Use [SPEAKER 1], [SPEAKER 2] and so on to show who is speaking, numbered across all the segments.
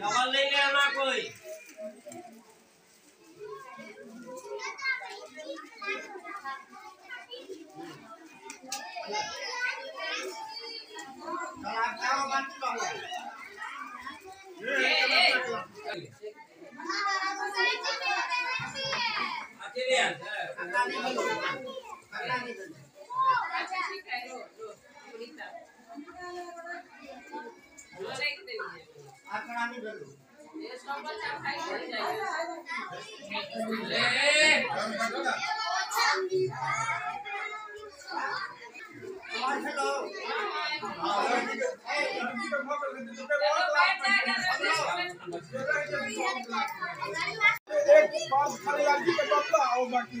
[SPEAKER 1] Double नहीं लेना कोई अकेले आते
[SPEAKER 2] एक पास खाली लड़की के बदला और बाकी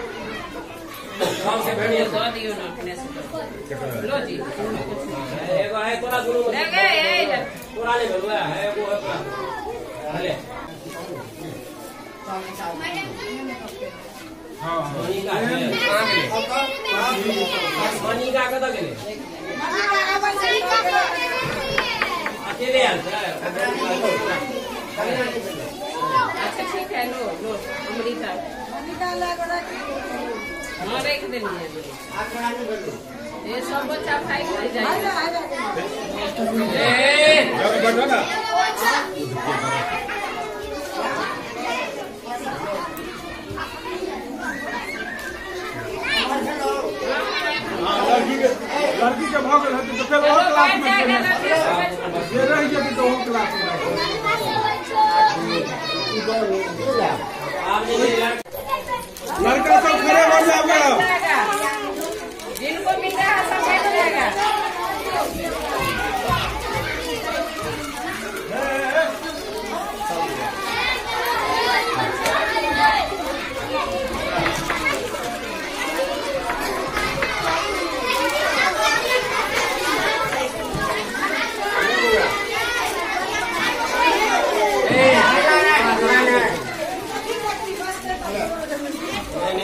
[SPEAKER 2] खाली लड़की के दी। ओहिमे कागज़ी कलम सब हाँ?
[SPEAKER 1] एगो है तोरा गुरु तोरा ले भेलुआ है एगो है तोरा ले
[SPEAKER 2] हाँ हाँ
[SPEAKER 1] है मनिका कत गेले अकेले आते
[SPEAKER 3] अच्छा ठीक है लो लो अमृता हाँ देख देंगे। ये सब बच्चा खाई खाई जाएगा।
[SPEAKER 1] ए
[SPEAKER 2] जब बैठो ना हाँ, लड़की के लड़की के भऽ तो फेर ओहो क्लास में चले जे रहि जेती तो ओहो क्लास में
[SPEAKER 1] आप ये
[SPEAKER 2] खड़े हो जाओ।
[SPEAKER 3] जिनको मिलता है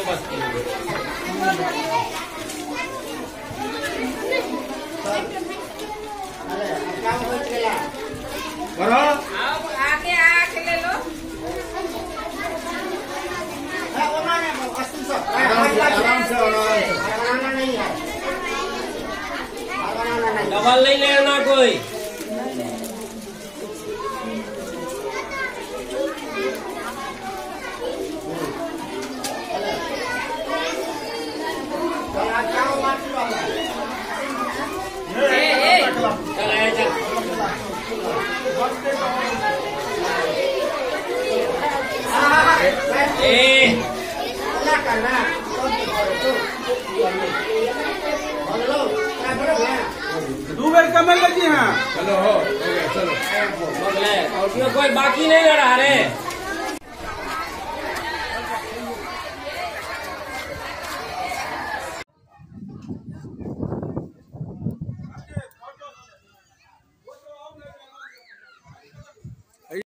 [SPEAKER 1] बस
[SPEAKER 2] करो।
[SPEAKER 3] आओ आके आके ले लो।
[SPEAKER 2] आराम से। आराम से।
[SPEAKER 1] डबल नहीं लेना कोई।
[SPEAKER 2] दू बेर कमल लगी हाँ चलो हो चलो।
[SPEAKER 1] और कोई बाकी नहीं रहा रे।